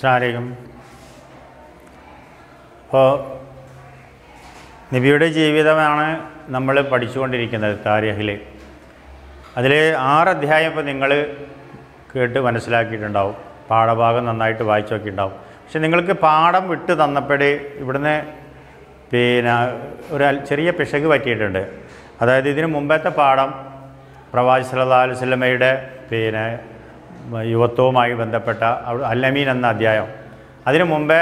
സ്നാരികം അപ്പോൾ നബിയുടെ ജീവിതമാണ് നമ്മൾ പഠിച്ചുകൊണ്ടിരിക്കുന്നത് താരിഹിൽ അതിൽ ആറ് അധ്യായം ഇപ്പോൾ നിങ്ങൾ കേട്ട് മനസ്സിലാക്കിയിട്ടുണ്ടാവും. പാഠഭാഗം നന്നായിട്ട് വായിച്ചു നോക്കിയിട്ടുണ്ടാവും പക്ഷെ നിങ്ങൾക്ക് പാഠം വിട്ട് തന്നപ്പോഴേ ഇവിടുന്ന് പിന്നെ ഒരു ചെറിയ പിശക് പറ്റിയിട്ടുണ്ട്. അതായത് ഇതിന് മുമ്പത്തെ പാഠം പ്രവാചി സല്ലാ അലൈഹി വസല്ലമയുടെ പിന്നെ യുവത്വവുമായി ബന്ധപ്പെട്ട അല്ലമീൻ എന്ന അധ്യായം. അതിനു മുമ്പേ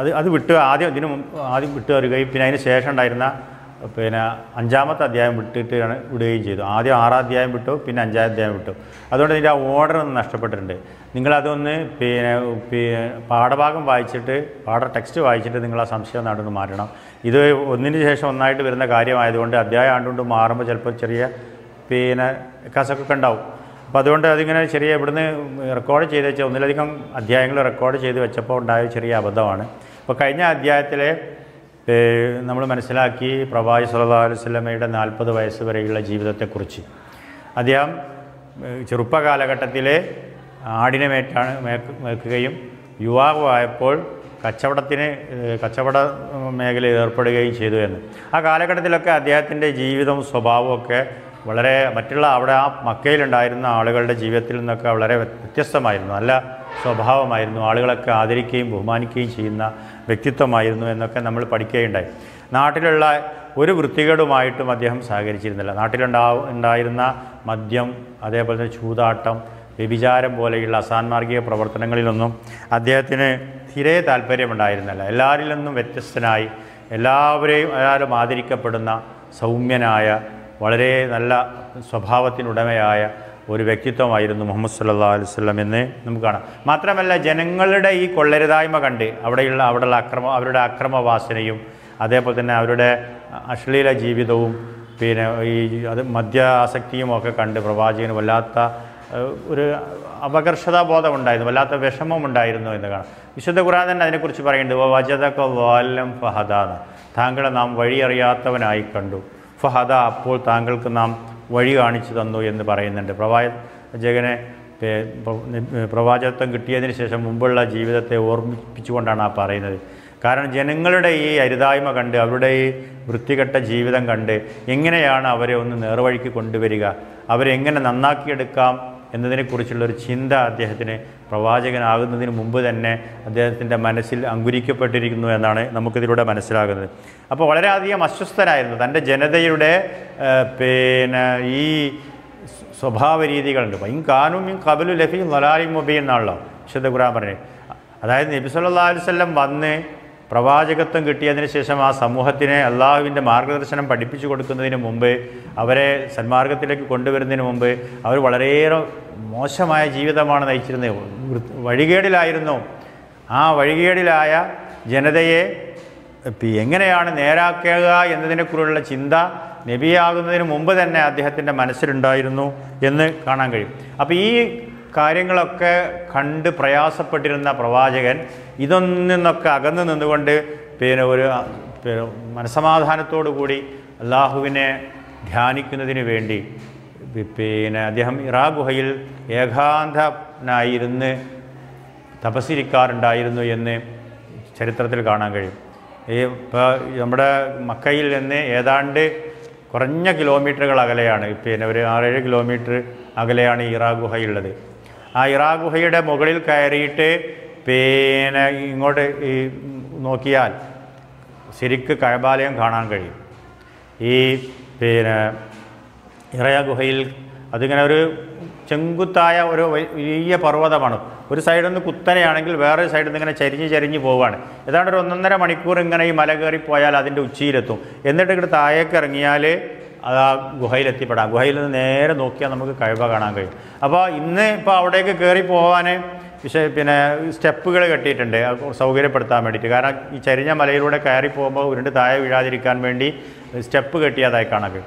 അത് അത് വിട്ട് ആദ്യം ഇതിന് ആദ്യം വിട്ട് വരികയും പിന്നെ അതിന് ശേഷം ഉണ്ടായിരുന്ന പിന്നെ അഞ്ചാമത്തെ അധ്യായം വിട്ടിട്ടാണ് വിടുകയും ചെയ്തു. ആദ്യം ആറാം അധ്യായം വിട്ടു പിന്നെ അഞ്ചാം അധ്യായം വിട്ടു. അതുകൊണ്ട് ഇതിന്റെ ആ ഓർഡർ ഒന്ന് നഷ്ടപ്പെട്ടിട്ടുണ്ട്. നിങ്ങളതൊന്ന് പിന്നെ പിന്നെ പാഠഭാഗം വായിച്ചിട്ട് പാഠ ടെക്സ്റ്റ് വായിച്ചിട്ട് നിങ്ങൾ ആ സംശയം നടന്ന് മാറ്റണം. ഇത് ഒന്നിന് ശേഷം ഒന്നായിട്ട് വരുന്ന കാര്യമായതുകൊണ്ട് അധ്യായം ആണ്ടുകൊണ്ട് മാറുമ്പോൾ ചിലപ്പോൾ ചെറിയ പിന്നെ കസക്കൊക്കെ ഉണ്ടാവും. അപ്പോൾ അതുകൊണ്ട് അതിങ്ങനെ ചെറിയ ഇവിടുന്ന് റെക്കോർഡ് ചെയ്ത് വെച്ച ഒന്നിലധികം അധ്യായങ്ങൾ റെക്കോർഡ് ചെയ്ത് വെച്ചപ്പോൾ ഉണ്ടായ ചെറിയ അബദ്ധമാണ്. അപ്പോൾ കഴിഞ്ഞ അധ്യായത്തിലെ നമ്മൾ മനസ്സിലാക്കി പ്രവാചി സുല്ലാ അലൈഹി വസല്ലമയുടെ നാൽപ്പത് വയസ്സ് വരെയുള്ള ജീവിതത്തെക്കുറിച്ച്. അദ്ദേഹം ചെറുപ്പകാലഘട്ടത്തിലെ ആടിനെ മേറ്റാണ് മേക്കുകയും യുവാവായപ്പോൾ കച്ചവടത്തിന് കച്ചവട മേഖലയിൽ ഏർപ്പെടുകയും ചെയ്തു എന്ന്. ആ കാലഘട്ടത്തിലൊക്കെ അദ്ദേഹത്തിന്റെ ജീവിതവും സ്വഭാവവും ഒക്കെ വളരെ മറ്റുള്ള അവിടെ ആ മക്കയിലുണ്ടായിരുന്ന ആളുകളുടെ ജീവിതത്തിൽ നിന്നൊക്കെ വളരെ വ്യത്യസ്തമായിരുന്നു. നല്ല സ്വഭാവമായിരുന്നു. ആളുകളൊക്കെ ആദരിക്കുകയും ബഹുമാനിക്കുകയും ചെയ്യുന്ന വ്യക്തിത്വമായിരുന്നു എന്നൊക്കെ നമ്മൾ പഠിക്കുകയുണ്ടായി. നാട്ടിലുള്ള ഒരു വൃത്തികേടുമായിട്ടും അദ്ദേഹം സഹകരിച്ചിരുന്നില്ല. നാട്ടിലുണ്ടാ ഉണ്ടായിരുന്ന മദ്യം അതേപോലെ തന്നെ ചൂതാട്ടം വ്യഭിചാരം പോലെയുള്ള അസാൻമാർഗിക പ്രവർത്തനങ്ങളിലൊന്നും അദ്ദേഹത്തിന് തീരെ താല്പര്യമുണ്ടായിരുന്നില്ല. എല്ലാവരിൽ നിന്നും വ്യത്യസ്തനായി എല്ലാവരെയും എല്ലാവരും ആദരിക്കപ്പെടുന്ന സൗമ്യനായ വളരെ നല്ല സ്വഭാവത്തിനുടമയായ ഒരു വ്യക്തിത്വമായിരുന്നു മുഹമ്മദ് സല്ലാ അലൈഹി വസല്ലം എന്ന് നമുക്ക് കാണാം. മാത്രമല്ല ജനങ്ങളുടെ ഈ കൊള്ളരുതായ്മ കണ്ട് അവിടെയുള്ള അവിടെയുള്ള അക്രമ അവരുടെ അക്രമവാസനയും അതേപോലെ തന്നെ അവരുടെ അശ്ലീല ജീവിതവും പിന്നെ ഈ അത് മദ്യാസക്തിയും ഒക്കെ കണ്ട് പ്രവാചകന് വല്ലാത്ത ഒരു അപകർഷതാബോധം ഉണ്ടായിരുന്നു വല്ലാത്ത വിഷമം ഉണ്ടായിരുന്നു എന്ന് കാണാം. വിശുദ്ധ ഖുറാൻ തന്നെ അതിനെക്കുറിച്ച് പറയുന്നുണ്ട് വജതക വാലം ഫഹദാന താങ്കളെ നാം വഴിയറിയാത്തവനായി കണ്ടു. ഫഹദ അപ്പോൾ താങ്കൾക്ക് നാം വഴി കാണിച്ചു തന്നു എന്ന് പറയുന്നുണ്ട്. പ്രവാചകനെ പ്രവാചകത്വം കിട്ടിയതിന് ശേഷം മുമ്പുള്ള ജീവിതത്തെ ഓർമ്മിപ്പിച്ചുകൊണ്ടാണ് ആ പറയുന്നത്. കാരണം ജനങ്ങളുടെ ഈ അരുതായ്മ കണ്ട് അവരുടെ ഈ വൃത്തികെട്ട ജീവിതം കണ്ട് എങ്ങനെയാണ് അവരെ ഒന്ന് നേർവഴിക്ക് കൊണ്ടുവരിക? അവരെ എങ്ങനെ നന്നാക്കിയെടുക്കാം? എന്നതിനെക്കുറിച്ചുള്ളൊരു ചിന്ത അദ്ദേഹത്തിന് പ്രവാചകനാകുന്നതിന് മുമ്പ് തന്നെ അദ്ദേഹത്തിന്റെ മനസ്സിൽ അങ്കുരിക്കപ്പെട്ടിരിക്കുന്നു എന്നാണ് നമുക്കിതിലൂടെ മനസ്സിലാകുന്നത്. അപ്പോൾ വളരെയധികം അസ്വസ്ഥനായിരുന്നു തന്റെ ജനതയുടെ പിന്നെ ഈ സ്വ- സ്വഭാവ രീതികളുണ്ട് ഭയം കാനും കബലു ലഫി നലാലി മൊബൈൽ എന്നാണല്ലോ വിശുദ്ധ ഖുറാൻ പറഞ്ഞത് അതായത് നബി സല്ലല്ലാഹു അലൈഹി വസല്ലം വന്ന് പ്രവാചകത്വം കിട്ടിയതിന് ശേഷം ആ സമൂഹത്തിനെ അള്ളാഹുവിന്റെ മാർഗദർശനം പഠിപ്പിച്ചു കൊടുക്കുന്നതിന് മുമ്പ് അവരെ സന്മാർഗത്തിലേക്ക് കൊണ്ടുവരുന്നതിന് മുമ്പ് അവർ വളരെയേറെ മോശമായ ജീവിതമാണ് നയിച്ചിരുന്നത്. വഴികേടിലായിരുന്നു. ആ വഴികേടിലായ ജനതയെ എങ്ങനെയാണ് നേരാക്കുക എന്നതിനെക്കുറിച്ചുള്ള ചിന്ത നബിയാകുന്നതിന് മുമ്പ് തന്നെ അദ്ദേഹത്തിന്റെ മനസ്സിലുണ്ടായിരുന്നു എന്ന് കാണാൻ കഴിയും. അപ്പോൾ ഈ കാര്യങ്ങളൊക്കെ കണ്ട് പ്രയാസപ്പെട്ടിരുന്ന പ്രവാചകൻ ഇതൊന്നിൽ നിന്നൊക്കെ അകന്നു നിന്നുകൊണ്ട് പിന്നെ ഒരു മനസമാധാനത്തോടു കൂടി അള്ളാഹുവിനെ ധ്യാനിക്കുന്നതിന് വേണ്ടി പിന്നെ അദ്ദേഹം ഇറാ ഗുഹയിൽ ഏകാന്തനായിരുന്ന് തപസ്സിരിക്കാറുണ്ടായിരുന്നു എന്ന് ചരിത്രത്തിൽ കാണാൻ കഴിയും. ഈ ഇപ്പോൾ നമ്മുടെ മക്കയിൽ നിന്ന് ഏതാണ്ട് കുറഞ്ഞ കിലോമീറ്ററുകൾ അകലെയാണ്. പിന്നെ ഒരു ആറേഴ് കിലോമീറ്റർ അകലെയാണ് ഇറാ ഗുഹയുള്ളത്. ആ ഇറാ ഗുഹയുടെ മുകളിൽ കയറിയിട്ട് പിന്നെ ഇങ്ങോട്ട് ഈ നോക്കിയാൽ ശരിക്ക് കഴബാലയം കാണാൻ കഴിയും. ഈ പിന്നെ ഇറയ ഗുഹയിൽ അതിങ്ങനെ ഒരു ചെങ്കുത്തായ ഒരു വലിയ പർവതമാണ്. ഒരു സൈഡിൽ നിന്ന് കുത്തനെയാണെങ്കിൽ വേറെ സൈഡിൽ നിന്ന് ഇങ്ങനെ ചരിഞ്ഞ് ചരിഞ്ഞ് പോവുകയാണ്. ഏതാണ്ട് ഒരു ഒന്നൊന്നര മണിക്കൂർ ഇങ്ങനെ ഈ മല കയറി പോയാൽ അതിന്റെ ഉച്ചിയിലെത്തും. എന്നിട്ട് ഇങ്ങോട്ട് താഴേക്ക് ഇറങ്ങിയാൽ അത് ആ ഗുഹയിലെത്തിപ്പെടാം ഗുഹയിൽ നിന്ന് നേരെ നോക്കിയാൽ നമുക്ക് കഴിവ കാണാൻ കഴിയും. അപ്പോൾ ഇന്ന് ഇപ്പോൾ അവിടേക്ക് കയറി പോകാൻ വിഷയ പിന്നെ സ്റ്റെപ്പുകൾ കെട്ടിയിട്ടുണ്ട്. സൗകര്യപ്പെടുത്താൻ വേണ്ടിയിട്ട്. കാരണം ഈ ചരിഞ്ഞ മലയിലൂടെ കയറി പോകുമ്പോൾ ഉരുണ്ട് താഴെ വീഴാതിരിക്കാൻ വേണ്ടി സ്റ്റെപ്പ് കെട്ടിയതായി കാണുക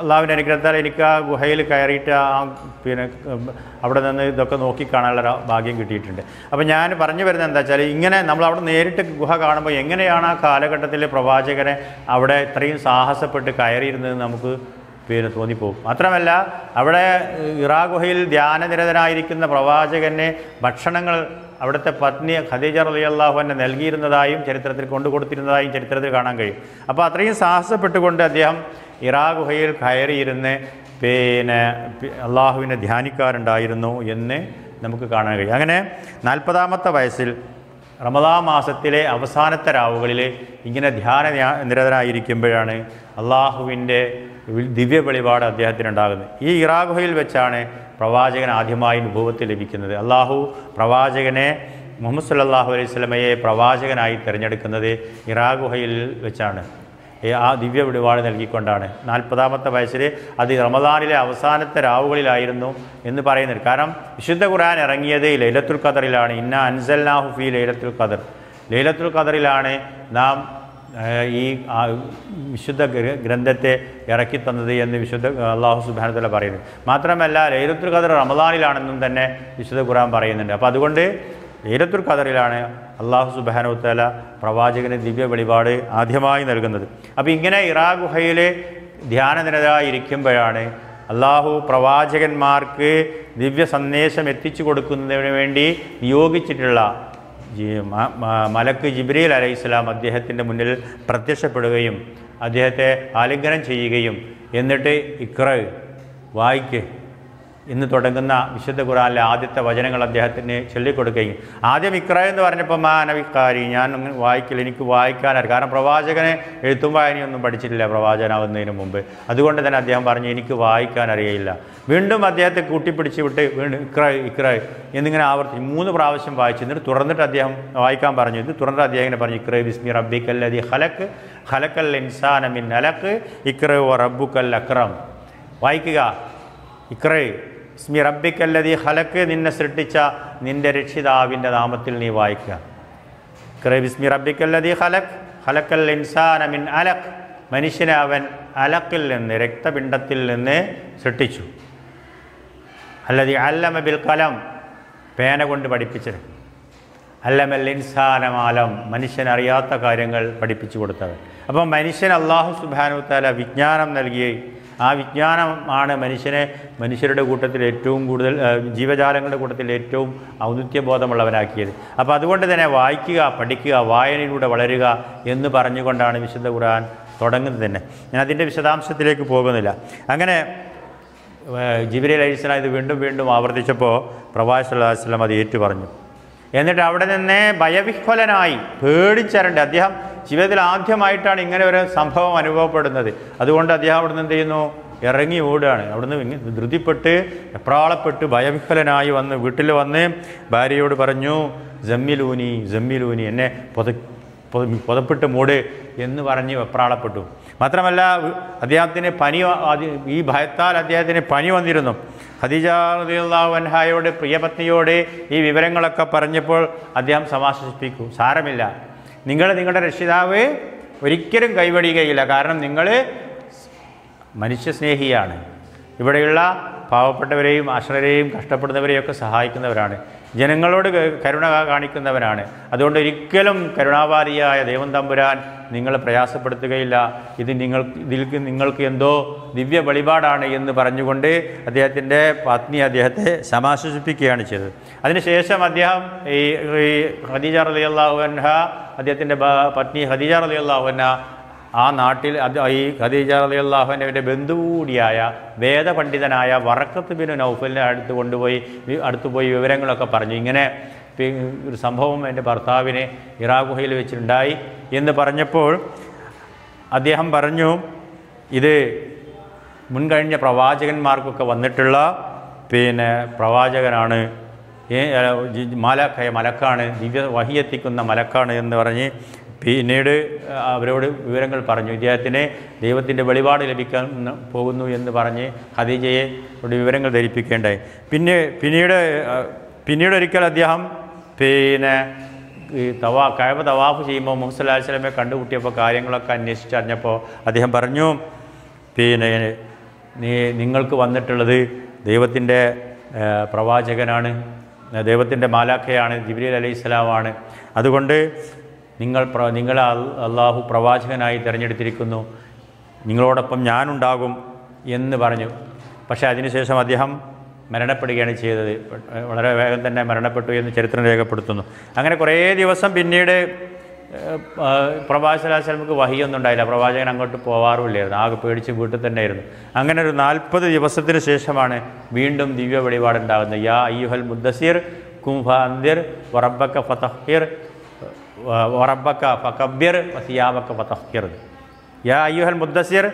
അള്ളാവിന്റെ അനുഗ്രഹത്താൽ എനിക്ക് ആ ഗുഹയിൽ കയറിയിട്ട് ആ പിന്നെ അവിടെ നിന്ന് ഇതൊക്കെ നോക്കി കാണാനുള്ള ഒരു ഭാഗ്യം കിട്ടിയിട്ടുണ്ട്. അപ്പോൾ ഞാൻ പറഞ്ഞു വരുന്നത് എന്താ വെച്ചാൽ ഇങ്ങനെ നമ്മൾ അവിടെ നേരിട്ട് ഗുഹ കാണുമ്പോൾ എങ്ങനെയാണ് ആ കാലഘട്ടത്തിലെ പ്രവാചകനെ അവിടെ ഇത്രയും സാഹസപ്പെട്ട് കയറിയിരുന്നത് നമുക്ക് പിന്നെ തോന്നിപ്പോകും. മാത്രമല്ല അവിടെ ഇറാ ഗുഹയിൽ ധ്യാനനിരതനായിരിക്കുന്ന പ്രവാചകനെ ഭക്ഷണങ്ങൾ അവിടുത്തെ പത്നി ഖദീജ റളിയല്ലാഹു നൽകിയിരുന്നതായും ചരിത്രത്തിൽ കൊണ്ടു കൊടുത്തിരുന്നതായും ചരിത്രത്തിൽ കാണാൻ കഴിയും. അപ്പോൾ അത്രയും സാഹസപ്പെട്ടുകൊണ്ട് അദ്ദേഹം ഇറാ ഗുഹയിൽ കയറിയിരുന്ന് പിന്നെ അള്ളാഹുവിനെ ധ്യാനിക്കാറുണ്ടായിരുന്നു എന്ന് നമുക്ക് കാണാൻ കഴിയും. അങ്ങനെ നാൽപ്പതാമത്തെ വയസ്സിൽ റമദാ മാസത്തിലെ അവസാനത്തെ രാവുകളിൽ ഇങ്ങനെ ധ്യാന ധ്യാ- നിരതനായിരിക്കുമ്പോഴാണ് അള്ളാഹുവിന്റെ ദിവ്യ വെളിപാട് അദ്ദേഹത്തിനുണ്ടാകുന്നത്. ഈ ഇറാഖുഹയിൽ വെച്ചാണ് പ്രവാചകൻ ആദ്യമായി അനുഭവത്തിൽ ലഭിക്കുന്നത്. അള്ളാഹു പ്രവാചകനെ മുഹമ്മദ് സല്ലാഹു അലൈഹി സ്വലമയെ പ്രവാചകനായി തിരഞ്ഞെടുക്കുന്നത് ഇറാഖുഹയിൽ വെച്ചാണ്. ആ ദിവ്യ വിടുപാട് നൽകിക്കൊണ്ടാണ്. നാൽപ്പതാമത്തെ വയസ്സിൽ അത് റമദാനിലെ അവസാനത്തെ രാവുകളിലായിരുന്നു എന്ന് പറയുന്നത്. കാരണം വിശുദ്ധ ഖുർആൻ ഇറങ്ങിയത് ലൈലത്തുൽ ഖദറിലാണ്. ഇന്ന അൻസൽനാഹു ഫി ലൈലത്തുൽ ഖദർ. ലൈലത്തുൽ ഖദറിലാണ് നാം ഈ വിശുദ്ധ ഗ്രന്ഥത്തെ ഇറക്കി തന്നത് എന്ന് വിശുദ്ധ അള്ളാഹു സുബാനത്തല പറയുന്നത് മാത്രമല്ല ലൈലത്തുൽ ഖദർ റമദാനിലാണെന്നും തന്നെ വിശുദ്ധ ഖുർആൻ പറയുന്നുണ്ട്. അപ്പോൾ അതുകൊണ്ട് ലൈലത്തുൽ ഖദറിലാണ് അള്ളാഹു സുബാനുത്തല പ്രവാചകന് ദിവ്യ വെളിപാട് ആദ്യമായി നൽകുന്നത്. അപ്പോൾ ഇങ്ങനെ ഇറാ ഗുഹയിൽ ധ്യാനനിരതായിരിക്കുമ്പോഴാണ് അള്ളാഹു പ്രവാചകന്മാർക്ക് ദിവ്യ സന്ദേശം എത്തിച്ചു കൊടുക്കുന്നതിന് വേണ്ടി നിയോഗിച്ചിട്ടുള്ള മലക്ക് ജിബ്രീൽ അലൈഹിസ്ലാം അദ്ദേഹത്തിന്റെ മുന്നിൽ പ്രത്യക്ഷപ്പെടുകയും അദ്ദേഹത്തെ ആലിംഗനം ചെയ്യുകയും എന്നിട്ട് ഇക്ര വായിക്ക്. ഇന്ന് തുടങ്ങുന്ന വിശുദ്ധ ഖുറാനിലെ ആദ്യത്തെ വചനങ്ങൾ അദ്ദേഹത്തിന് ചൊല്ലിക്കൊടുക്കുകയും ആദ്യം ഇക്ര എന്ന് പറഞ്ഞപ്പോൾ മാനവിക്കാരി ഞാൻ വായിക്കില്ല എനിക്ക് വായിക്കാനറിയാം കാരണം പ്രവാചകനെ എഴുത്തും വായനയൊന്നും പഠിച്ചിട്ടില്ല പ്രവാചകനാവുന്നതിന് മുമ്പ്. അതുകൊണ്ട് തന്നെ അദ്ദേഹം പറഞ്ഞു എനിക്ക് വായിക്കാൻ അറിയില്ല വീണ്ടും അദ്ദേഹത്തെ കൂട്ടിപ്പിടിച്ച് വിട്ട് വീണ്ടും ഇക്ര ഇക്ര എന്നിങ്ങനെ ആവർത്തിച്ച് മൂന്ന് പ്രാവശ്യം വായിച്ചു. എന്നിട്ട് തുറന്നിട്ട് അദ്ദേഹം വായിക്കാൻ പറഞ്ഞു. ഇത് തുറന്നിട്ട് അദ്ദേഹം ഇങ്ങനെ പറഞ്ഞു ഇക്ര ബിസ്മി റബ്ബിക്കല്ലതി ഹലക്ക് ഹലക്കൽ ഇൻസാനമിൻ അലക്ക് ഇക്ര വ റബ്ബുക്കൽ അക്രം. വായിക്കുക. ഇക്ര സ്മി റബ്ബിക്കല്ലതി ഹലക്ക് നിന്നെ സൃഷ്ടിച്ച നിന്റെ രക്ഷിതാവിന്റെ നാമത്തിൽ നീ വായിക്കുക. ഇക്ര ബിസ്മി റബ്ബിക്കല്ലതി ഹലക് ഹലക്കൽ ഇൻസാന മിൻ അലക് മനുഷ്യനെ അവൻ അലക്കിൽ നിന്ന് രക്തപിണ്ഡത്തിൽ നിന്ന് സൃഷ്ടിച്ചു. അല്ലതി അല്ലമ ബിൽ കലം പേന കൊണ്ട് പഠിപ്പിച്ചത്. അല്ലമൽ ഇൻസാനമാലം മനുഷ്യൻ അറിയാത്ത കാര്യങ്ങൾ പഠിപ്പിച്ചു കൊടുത്തവൻ. അപ്പം മനുഷ്യൻ അള്ളാഹു സുബാനു താല വിജ്ഞാനം നൽകി ആ വിജ്ഞാനമാണ് മനുഷ്യനെ മനുഷ്യരുടെ കൂട്ടത്തിൽ ഏറ്റവും കൂടുതൽ ജീവജാലങ്ങളുടെ കൂട്ടത്തിൽ ഏറ്റവും ഔന്നിത്യബോധമുള്ളവനാക്കിയത്. അപ്പോൾ അതുകൊണ്ട് തന്നെ വായിക്കുക പഠിക്കുക വായനയിലൂടെ വളരുക എന്ന് പറഞ്ഞുകൊണ്ടാണ് വിശുദ്ധ ഖുർആൻ തുടങ്ങുന്നത് തന്നെ. ഞാൻ അതിന്റെ വിശദാംശത്തിലേക്ക് പോകുന്നില്ല. അങ്ങനെ ജിബിരി അലൈഹിസ്ലാം ഇത് വീണ്ടും വീണ്ടും ആവർത്തിച്ചപ്പോൾ പ്രവാസ് അല്ലാസ്ലാം അത് ഏറ്റു പറഞ്ഞു. എന്നിട്ട് അവിടെ നിന്ന് ഭയവിഹ്വലനായി പേടിച്ചരണ്ട്. അദ്ദേഹം ജീവിതത്തിൽ ആദ്യമായിട്ടാണ് ഇങ്ങനെ ഒരു സംഭവം അനുഭവപ്പെടുന്നത്. അതുകൊണ്ട് അദ്ദേഹം അവിടുന്ന് എന്ത് ചെയ്യുന്നു? ഇറങ്ങി ഓടുകയാണ്. അവിടുന്ന് ധൃതിപ്പെട്ട് എപ്രാളപ്പെട്ട് ഭയവിഹ്വലനായി വന്ന് വീട്ടിൽ വന്ന് ഭാര്യയോട് പറഞ്ഞു ജമ്മിലൂനി ജമ്മിലൂനി എന്നെ പൊത പൊത- പുതപ്പിട്ട് മൂട് എന്ന് പറഞ്ഞ് വെപ്രാളപ്പെട്ടു മാത്രമല്ല അദ്ദേഹത്തിന് പനി ഈ ഭയത്താൽ അദ്ദേഹത്തിന് പനി വന്നിരുന്നു. ഖദീജ വൻഹായോട് പ്രിയപത്നിയോട് ഈ വിവരങ്ങളൊക്കെ പറഞ്ഞപ്പോൾ അദ്ദേഹം സമാശ്വസിപ്പിക്കും. സാരമില്ല. നിങ്ങൾ നിങ്ങളുടെ രക്ഷിതാവ് ഒരിക്കലും കൈവടിയുകയില്ല. കാരണം നിങ്ങൾ മനുഷ്യസ്നേഹിയാണ്. ഇവിടെയുള്ള പാവപ്പെട്ടവരെയും അശ്രരെയും കഷ്ടപ്പെടുന്നവരെയൊക്കെ സഹായിക്കുന്നവരാണ്. ജനങ്ങളോട് കരുണ കാണിക്കുന്നവനാണ് അതുകൊണ്ട് ഒരിക്കലും കരുണാവാരിയായ ദൈവം തമ്പുരാൻ നിങ്ങളെ പ്രയാസപ്പെടുത്തുകയില്ല. ഇത് നിങ്ങൾ ഇതിൽ നിങ്ങൾക്ക് എന്തോ ദിവ്യ വെളിപാടാണ് എന്ന് പറഞ്ഞുകൊണ്ട് അദ്ദേഹത്തിന്റെ പത്നി അദ്ദേഹത്തെ സമാശ്വസിപ്പിക്കുകയാണ് ചെയ്തത്. അതിനുശേഷം അദ്ദേഹം ഈ ഖദീജ റളിയല്ലാഹു അൻഹ അദ്ദേഹത്തിന്റെ പത്നി ഖദീജ റളിയല്ലാഹു അൻഹ ആ നാട്ടിൽ അത് ഈ ഖദീജ റളിയല്ലാഹുവിന്റെ ബന്ധു കൂടിയായ വേദപണ്ഡിതനായ വറക്കത്ത് ബിനു നൗഫലിനെ അടുത്ത് കൊണ്ടുപോയി അടുത്തു പോയി വിവരങ്ങളൊക്കെ പറഞ്ഞു. ഇങ്ങനെ ഒരു സംഭവം എന്റെ ഭർത്താവിനെ ഇറാഗുഹയിൽ വെച്ചിട്ടുണ്ടായി എന്ന് പറഞ്ഞപ്പോൾ അദ്ദേഹം പറഞ്ഞു ഇത് മുൻകഴിഞ്ഞ പ്രവാചകന്മാർക്കൊക്കെ വന്നിട്ടുള്ള പിന്നെ പ്രവാചകനാണ് മലക്കായ മലക്ക മലക്കാണ് ദിവ്യ വഹിയെത്തിക്കുന്ന മലക്കാണ് എന്ന് പറഞ്ഞ് പിന്നീട് അവരോട് വിവരങ്ങൾ പറഞ്ഞു. ഇദ്ദേഹത്തിന് ദൈവത്തിന്റെ വെളിപാട് ലഭിക്കാൻ പോകുന്നു എന്ന് പറഞ്ഞ് ഹദീജയെ വിവരങ്ങൾ ധരിപ്പിക്കേണ്ടായി. പിന്നെ പിന്നീട് പിന്നീട് ഒരിക്കൽ അദ്ദേഹം പിന്നെ ഈ തവാ കഴവ തവാഫ് ചെയ്യുമ്പോൾ മുഹമ്മദ് അല്ലാഹു സ്വലമെ കണ്ടുമുട്ടിയപ്പോൾ കാര്യങ്ങളൊക്കെ അന്വേഷിച്ചറിഞ്ഞപ്പോൾ അദ്ദേഹം പറഞ്ഞു പിന്നെ നീ നിങ്ങൾക്ക് വന്നിട്ടുള്ളത് ദൈവത്തിന്റെ പ്രവാചകനാണ് ദൈവത്തിന്റെ മാലാഖയാണ് ജിബ്രീൽ അലൈഹി സ്വലാമാണ്. അതുകൊണ്ട് നിങ്ങൾ പ്ര നിങ്ങളെ അള്ളാഹു പ്രവാചകനായി തിരഞ്ഞെടുത്തിരിക്കുന്നു. നിങ്ങളോടൊപ്പം ഞാനുണ്ടാകും എന്ന് പറഞ്ഞു. പക്ഷേ അതിനുശേഷം അദ്ദേഹം മരണപ്പെടുകയാണ് ചെയ്തത്. വളരെ വേഗം തന്നെ മരണപ്പെട്ടു എന്ന് ചരിത്രം രേഖപ്പെടുത്തുന്നു. അങ്ങനെ കുറേ ദിവസം പിന്നീട് പ്രവാചകരാശനക്ക് വഹിയൊന്നും ഉണ്ടായില്ല പ്രവാചകൻ അങ്ങോട്ട് പോവാറുമില്ലായിരുന്നു. ആകെ പേടിച്ച് വീട്ടിൽ തന്നെ ആയിരുന്നു. അങ്ങനെ ഒരു നാൽപ്പത് ദിവസത്തിന് ശേഷമാണ് വീണ്ടും ദിവ്യ വെളിപാടുണ്ടാകുന്നത് യാ അയ്യുഹൽ മുദ്ദസീർ കുംഫ അന്തിർ വറബക്ക ഫതഹിർ വറബക്ക ഫക്കബ്യർ വസിയാബക്ക ഫതഹിർ യാ അയ്യുഹൽ മുദ്ദസിർ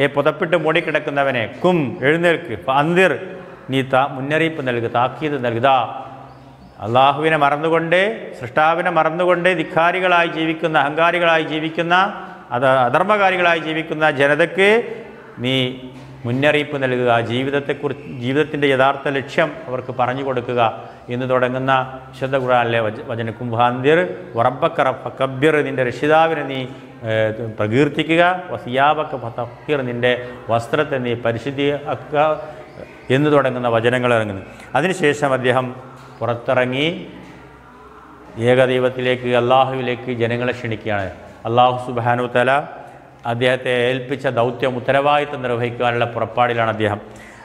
ഏ പുതപ്പിട്ട് മൂടിക്കിടക്കുന്നവനെ കും എഴുന്നേൽക്ക് അന്തിർ നീ താ മുന്നറിയിപ്പ് നൽകുക താക്കീത് നൽകുക അള്ളാഹുവിനെ മറന്നുകൊണ്ട് സൃഷ്ടാവിനെ മറന്നുകൊണ്ട് ധിക്കാരികളായി ജീവിക്കുന്ന അഹങ്കാരികളായി ജീവിക്കുന്ന അത് അധർമ്മകാരികളായി ജീവിക്കുന്ന ജനതയ്ക്ക് നീ മുന്നറിയിപ്പ് നൽകുക ജീവിതത്തെക്കുറിച്ച് ജീവിതത്തിന്റെ യഥാർത്ഥ ലക്ഷ്യം അവർക്ക് പറഞ്ഞു കൊടുക്കുക എന്ന് തുടങ്ങുന്ന വിശുദ്ധ ഖുറാനിലെ വച വചന കുംഭാന്തിർ ഉറബക്കറ ഫക്കബ്യർ നിന്റെ രക്ഷിതാവിനെ നീ പ്രകീർത്തിക്കുക വസിയാബക്ക ഫത്തഹിർ നിന്റെ വസ്ത്രത്തെ നീ പരിശുദ്ധിയാക്കുക എന്ന് തുടങ്ങുന്ന വചനങ്ങൾ ഇറങ്ങുന്നു. അതിനുശേഷം അദ്ദേഹം പുറത്തിറങ്ങി ഏകദൈവത്തിലേക്ക് അള്ളാഹുവിലേക്ക് ജനങ്ങളെ ക്ഷണിക്കുകയാണ്. അള്ളാഹു സുബാനു തല അദ്ദേഹത്തെ ഏൽപ്പിച്ച ദൗത്യം ഉത്തരവാദിത്വം നിർവഹിക്കുവാനുള്ള പുറപ്പാടിലാണ് അദ്ദേഹം.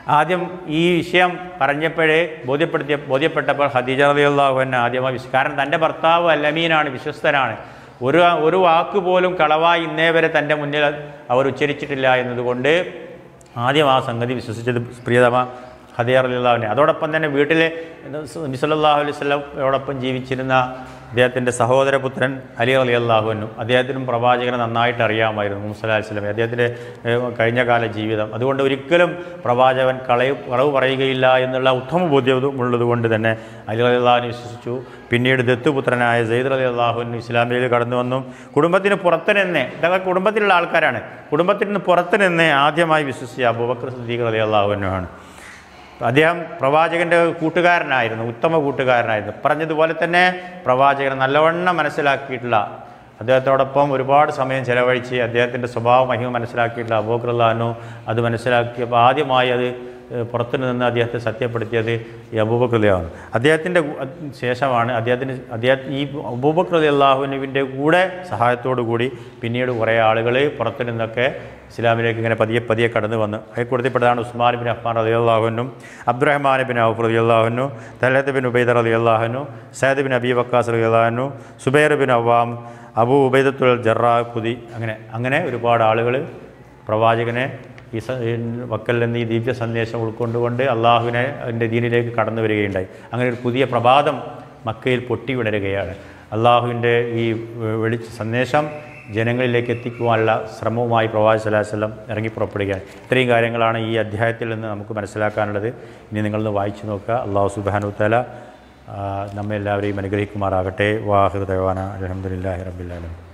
ആദ്യം ഈ വിഷയം പറഞ്ഞപ്പോഴേ ബോധ്യപ്പെടുത്തിയ ബോധ്യപ്പെട്ടപ്പോൾ ഹദീജ തന്നെ ആദ്യമായി വിശ്വ കാരണം തന്റെ ഭർത്താവ് അല്ലമീനാണ് വിശ്വസ്തനാണ്. ഒരു ഒരു വാക്ക് പോലും കളവായി ഇന്നേ വരെ തന്റെ മുന്നിൽ അവർ ഉച്ചരിച്ചിട്ടില്ല എന്നതുകൊണ്ട് ആദ്യം ആ സംഗതി വിശ്വസിച്ചത് പ്രിയതമ ഖദിയർ അലിള്ളാഹുവിനെ അതോടൊപ്പം തന്നെ വീട്ടിലെ മിസലല്ലാഹു അലൈഹി സ്വലമോടൊപ്പം ജീവിച്ചിരുന്ന അദ്ദേഹത്തിന്റെ സഹോദരപുത്രൻ അലി അലി അള്ളാഹുവിനും അദ്ദേഹത്തിനും പ്രവാചകനെ നന്നായിട്ട് അറിയാമായിരുന്നു മുസലാ വസ്ലമെ അദ്ദേഹത്തിന്റെ ഏഹ്, കഴിഞ്ഞ കാല ജീവിതം. അതുകൊണ്ട് ഒരിക്കലും പ്രവാചകൻ കളയു കളവ് പറയുകയില്ല എന്നുള്ള ഉത്തമ ബോധ്യം കൊണ്ട് തന്നെ അലി അലി അള്ളാഹുവിനെ വിശ്വസിച്ചു. പിന്നീട് ദത്തുപുത്രനായ സെയ്ദ് അലി അള്ളാഹുവിനും ഇസ്ലാമിലേക്ക് കടന്നു വന്നു. കുടുംബത്തിന് പുറത്ത് നിന്നേ ഇതൊക്കെ കുടുംബത്തിലുള്ള ആൾക്കാരാണ്. കുടുംബത്തിൽ നിന്ന് പുറത്ത് നിന്ന് ആദ്യമായി വിശ്വസിച്ച അബൂബക്കർ സിദ്ദീഖ് അലി അള്ളാഹുവിനുമാണ് അദ്ദേഹം പ്രവാചകന്റെ കൂട്ടുകാരനായിരുന്നു ഉത്തമ കൂട്ടുകാരനായിരുന്നു. പറഞ്ഞതുപോലെ തന്നെ പ്രവാചകൻ നല്ലവണ്ണം മനസ്സിലാക്കിയിട്ടുള്ള അദ്ദേഹത്തോടൊപ്പം ഒരുപാട് സമയം ചെലവഴിച്ച് അദ്ദേഹത്തിന്റെ സ്വഭാവ മഹിമ മനസ്സിലാക്കിയിട്ടുള്ള അബോക്രല്ലാനോ അത് മനസ്സിലാക്കിയപ്പോൾ ആദ്യമായി അത് ഏഹ്, പുറത്തു നിന്ന് അദ്ദേഹത്തെ സത്യപ്പെടുത്തിയത് ഈ അബൂബക്കറുലിയാണ് അദ്ദേഹത്തിന്റെ ശേഷമാണ് അദ്ദേഹത്തിന് അദ്ദേഹം ഈ അബൂബക്കർ അള്ളാഹുവിന്റെ കൂടെ സഹായത്തോടു കൂടി പിന്നീട് കുറേ ആളുകൾ പുറത്തു നിന്നൊക്കെ ഇസ്ലാമിലേക്ക് ഇങ്ങനെ പതിയെ പതിയെ കടന്നു വന്ന് അതിൽപ്പെടുത്തിപ്പെട്ടതാണ് ഉസ്മാൻ ബിൻ അഫ്മാൻ അലി അള്ളാഹുനും അബ്ദുറഹ്മാൻ ബിൻ ഔഫ് റലി അള്ളാഹുനു തലഹത്ത് ബിൻ ഉബൈദർ അലി അള്ളാഹുനു സയ്യദ് ബിൻ അബി വക്കാസ് അലി അള്ളാഹുനു സുബൈർ ബിൻ അവാം അബു ഉബൈദത്തുൽ ജറാ പുതി അങ്ങനെ അങ്ങനെ ഒരുപാട് ആളുകൾ പ്രവാചകനെ ഈ വക്കൽ നിന്ന് ഈ ദിവ്യ സന്ദേശം ഉൾക്കൊണ്ടുകൊണ്ട് അള്ളാഹുവിനെ അതിന്റെ ദീനിലേക്ക് കടന്നു വരികയുണ്ടായി. അങ്ങനെ ഒരു പുതിയ പ്രഭാതം മക്കയിൽ പൊട്ടി വിടരുകയാണ് അള്ളാഹുവിന്റെ ഈ വെളിച്ച സന്ദേശം ജനങ്ങളിലേക്ക് എത്തിക്കുവാനുള്ള ശ്രമവുമായി പ്രവാസി സലാഹുലം ഇറങ്ങി പുറപ്പെടുകയാണ്. ഇത്രയും കാര്യങ്ങളാണ് ഈ അധ്യായത്തിൽ നിന്ന് നമുക്ക് മനസ്സിലാക്കാനുള്ളത്. ഇനി നിങ്ങളൊന്ന് വായിച്ചു നോക്കുക. അള്ളാഹു സുബാനു തല നമ്മെല്ലാവരെയും അനുഗ്രഹിക്കുമാറാകട്ടെ. വാഹൃദവാന അലഹമുല്ലാഹി റബ്ബില്ലാലും